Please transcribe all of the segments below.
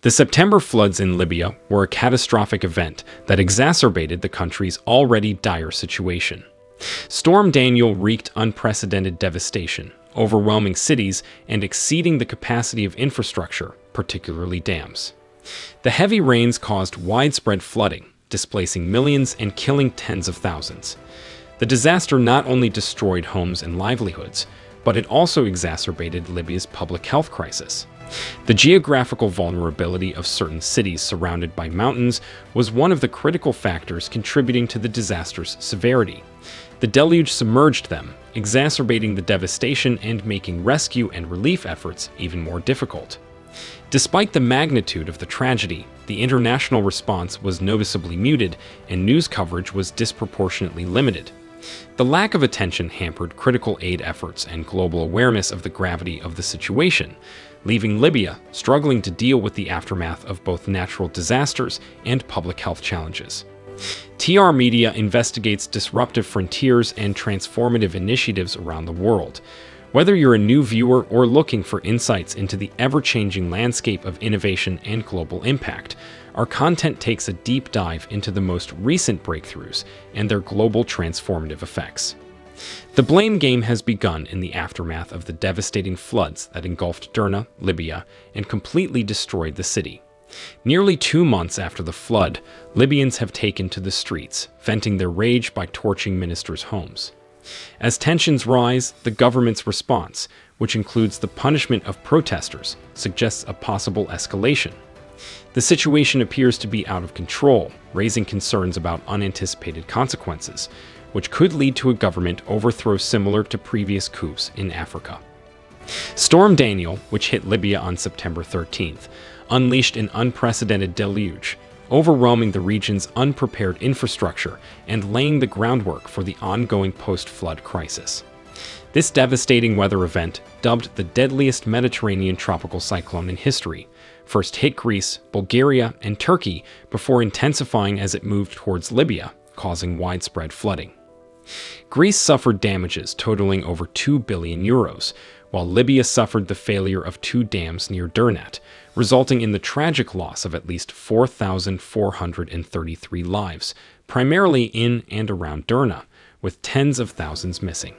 The September floods in Libya were a catastrophic event that exacerbated the country's already dire situation. Storm Daniel wreaked unprecedented devastation, overwhelming cities and exceeding the capacity of infrastructure, particularly dams. The heavy rains caused widespread flooding, displacing millions and killing tens of thousands. The disaster not only destroyed homes and livelihoods, but it also exacerbated Libya's public health crisis. The geographical vulnerability of certain cities surrounded by mountains was one of the critical factors contributing to the disaster's severity. The deluge submerged them, exacerbating the devastation and making rescue and relief efforts even more difficult. Despite the magnitude of the tragedy, the international response was noticeably muted and news coverage was disproportionately limited. The lack of attention hampered critical aid efforts and global awareness of the gravity of the situation, leaving Libya struggling to deal with the aftermath of both natural disasters and public health challenges. TR Media investigates disruptive frontiers and transformative initiatives around the world. Whether you're a new viewer or looking for insights into the ever changing landscape of innovation and global impact, our content takes a deep dive into the most recent breakthroughs and their global transformative effects. The blame game has begun in the aftermath of the devastating floods that engulfed Derna, Libya, and completely destroyed the city. Nearly two months after the flood, Libyans have taken to the streets, venting their rage by torching ministers' homes. As tensions rise, the government's response, which includes the punishment of protesters, suggests a possible escalation. The situation appears to be out of control, raising concerns about unanticipated consequences, which could lead to a government overthrow similar to previous coups in Africa. Storm Daniel, which hit Libya on September 13th, unleashed an unprecedented deluge, overwhelming the region's unprepared infrastructure and laying the groundwork for the ongoing post-flood crisis. This devastating weather event, dubbed the deadliest Mediterranean tropical cyclone in history, first hit Greece, Bulgaria, and Turkey before intensifying as it moved towards Libya, causing widespread flooding. Greece suffered damages totaling over 2 billion euros, while Libya suffered the failure of two dams near Derna, resulting in the tragic loss of at least 4,433 lives, primarily in and around Derna, with tens of thousands missing.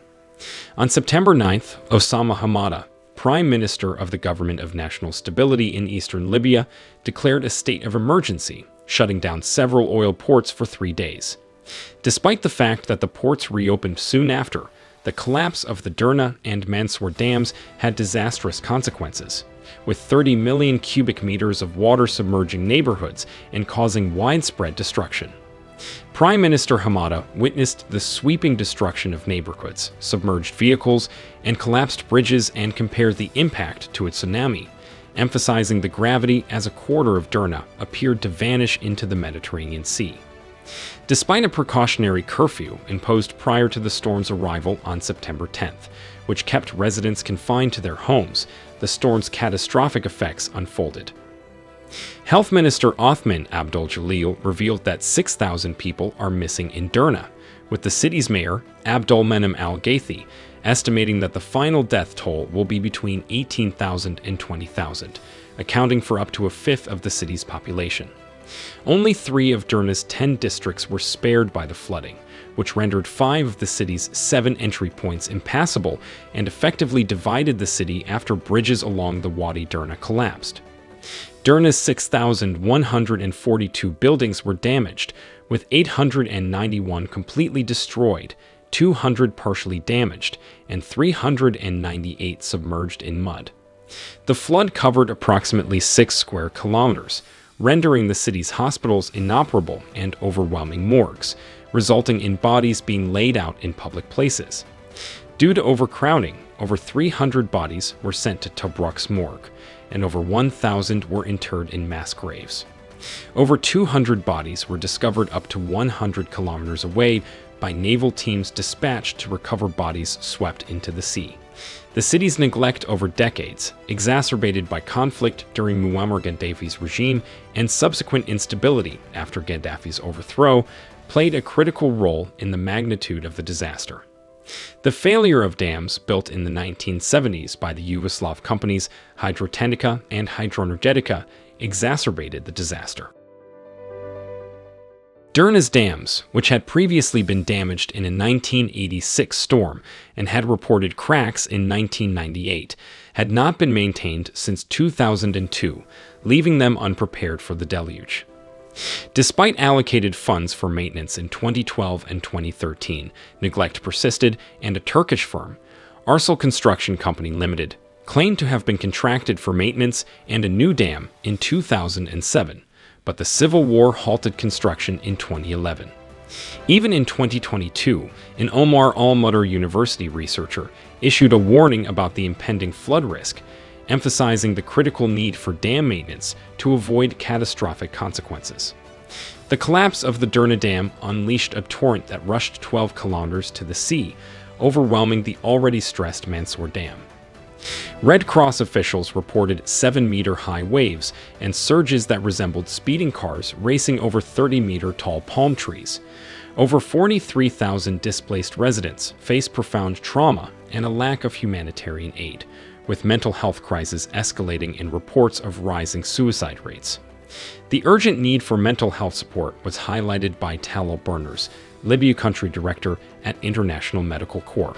On September 9th, Osama Hamada, Prime Minister of the Government of National Stability in eastern Libya, declared a state of emergency, shutting down several oil ports for three days. Despite the fact that the ports reopened soon after, the collapse of the Derna and Mansour dams had disastrous consequences, with 30 million cubic meters of water submerging neighborhoods and causing widespread destruction. Prime Minister Hamada witnessed the sweeping destruction of neighborhoods, submerged vehicles, and collapsed bridges and compared the impact to a tsunami, emphasizing the gravity as a quarter of Derna appeared to vanish into the Mediterranean Sea. Despite a precautionary curfew imposed prior to the storm's arrival on September 10th, which kept residents confined to their homes, the storm's catastrophic effects unfolded. Health Minister Othman Abdul Jalil revealed that 6,000 people are missing in Derna, with the city's mayor, Abdul Menem Al Gaithi, estimating that the final death toll will be between 18,000 and 20,000, accounting for up to a fifth of the city's population. Only three of Derna's 10 districts were spared by the flooding, which rendered five of the city's seven entry points impassable and effectively divided the city after bridges along the Wadi Derna collapsed. Derna's 6,142 buildings were damaged, with 891 completely destroyed, 200 partially damaged, and 398 submerged in mud. The flood covered approximately 6 square kilometers, rendering the city's hospitals inoperable and overwhelming morgues, resulting in bodies being laid out in public places. Due to overcrowding, over 300 bodies were sent to Tobruk's morgue, and over 1,000 were interred in mass graves. Over 200 bodies were discovered up to 100 kilometers away by naval teams dispatched to recover bodies swept into the sea. The city's neglect over decades, exacerbated by conflict during Muammar Gaddafi's regime and subsequent instability after Gaddafi's overthrow, played a critical role in the magnitude of the disaster. The failure of dams built in the 1970s by the Yugoslav companies Hydrotehnica and Hydroenergetica exacerbated the disaster. Derna's dams, which had previously been damaged in a 1986 storm and had reported cracks in 1998, had not been maintained since 2002, leaving them unprepared for the deluge. Despite allocated funds for maintenance in 2012 and 2013, neglect persisted, and a Turkish firm, Arsal Construction Company Limited, claimed to have been contracted for maintenance and a new dam in 2007 but the Civil War halted construction in 2011. Even in 2022, an Omar Al University researcher issued a warning about the impending flood risk, emphasizing the critical need for dam maintenance to avoid catastrophic consequences. The collapse of the Derna Dam unleashed a torrent that rushed 12 kilometers to the sea, overwhelming the already stressed Mansour Dam. Red Cross officials reported 7 meter high waves and surges that resembled speeding cars racing over 30 meter tall palm trees. Over 43,000 displaced residents face profound trauma and a lack of humanitarian aid, with mental health crises escalating in reports of rising suicide rates. The urgent need for mental health support was highlighted by Talal Burnaz, Libya country director at International Medical Corps,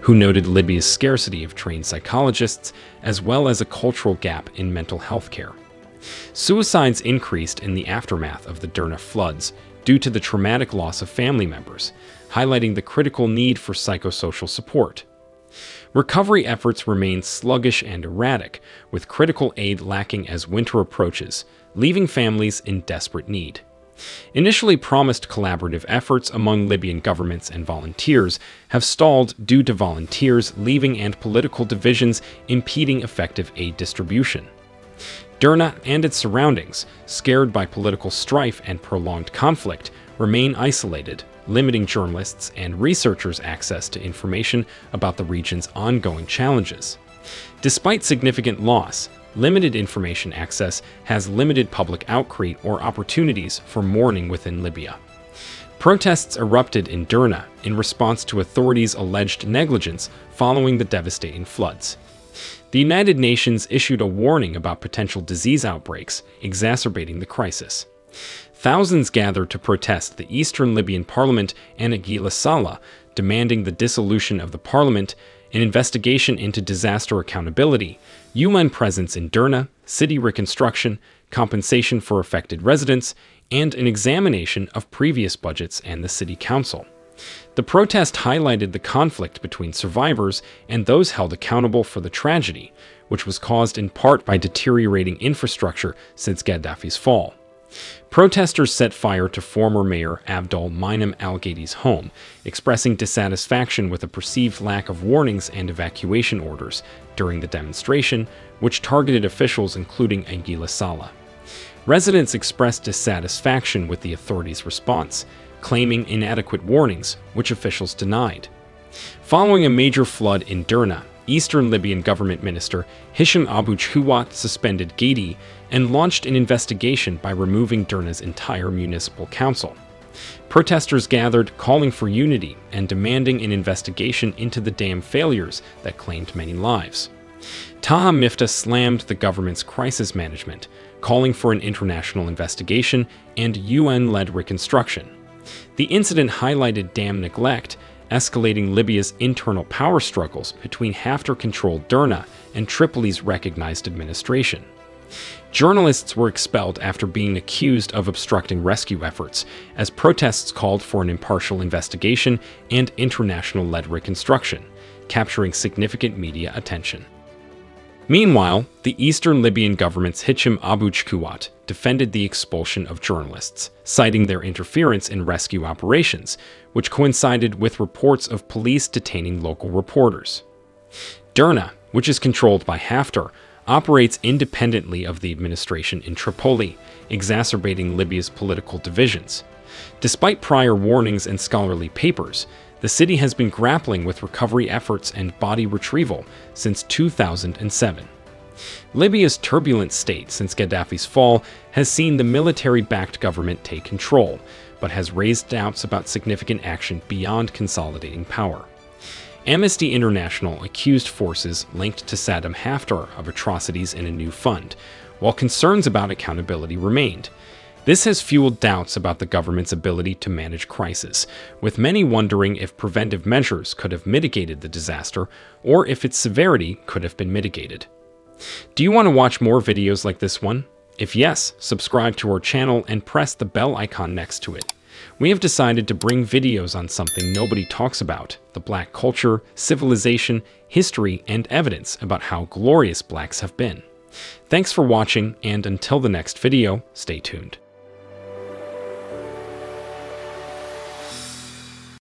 who noted Libya's scarcity of trained psychologists as well as a cultural gap in mental health care. Suicides increased in the aftermath of the Derna floods due to the traumatic loss of family members, highlighting the critical need for psychosocial support. Recovery efforts remain sluggish and erratic, with critical aid lacking as winter approaches, leaving families in desperate need. Initially promised collaborative efforts among Libyan governments and volunteers have stalled due to volunteers leaving and political divisions impeding effective aid distribution. Derna and its surroundings, scared by political strife and prolonged conflict, remain isolated, limiting journalists and researchers access to information about the region's ongoing challenges. Despite significant loss, limited information access has limited public outcry or opportunities for mourning within Libya. Protests erupted in Derna in response to authorities' alleged negligence following the devastating floods. The United Nations issued a warning about potential disease outbreaks, exacerbating the crisis. Thousands gathered to protest the Eastern Libyan Parliament and Aguila Saleh, demanding the dissolution of the parliament an investigation into disaster accountability, UN presence in Derna, city reconstruction, compensation for affected residents, and an examination of previous budgets and the city council. The protest highlighted the conflict between survivors and those held accountable for the tragedy, which was caused in part by deteriorating infrastructure since Gaddafi's fall. Protesters set fire to former mayor Abdul Minam Al Gadi's home, expressing dissatisfaction with a perceived lack of warnings and evacuation orders during the demonstration, which targeted officials including Aguila Saleh. Residents expressed dissatisfaction with the authorities' response, claiming inadequate warnings, which officials denied. Following a major flood in Derna, Eastern Libyan government minister Hisham Abu Chouat suspended Gadi and launched an investigation by removing Derna's entire municipal council. Protesters gathered calling for unity and demanding an investigation into the dam failures that claimed many lives. Taha Mifta slammed the government's crisis management, calling for an international investigation and UN led reconstruction. The incident highlighted dam neglect escalating Libya's internal power struggles between Haftar controlled Derna and Tripoli's recognized administration. Journalists were expelled after being accused of obstructing rescue efforts, as protests called for an impartial investigation and international led reconstruction, capturing significant media attention. Meanwhile, the eastern Libyan government's Hicham Abu Chkuwat defended the expulsion of journalists, citing their interference in rescue operations, which coincided with reports of police detaining local reporters. Derna, which is controlled by Haftar, operates independently of the administration in Tripoli, exacerbating Libya's political divisions. Despite prior warnings and scholarly papers, the city has been grappling with recovery efforts and body retrieval since 2007. Libya's turbulent state since Gaddafi's fall has seen the military backed government take control, but has raised doubts about significant action beyond consolidating power. Amnesty International accused forces linked to Saddam Haftar of atrocities in a new fund, while concerns about accountability remained. This has fueled doubts about the government's ability to manage crisis, with many wondering if preventive measures could have mitigated the disaster or if its severity could have been mitigated. Do you want to watch more videos like this one? If yes, subscribe to our channel and press the bell icon next to it. We have decided to bring videos on something nobody talks about, the black culture, civilization, history, and evidence about how glorious blacks have been. Thanks for watching, and until the next video, stay tuned.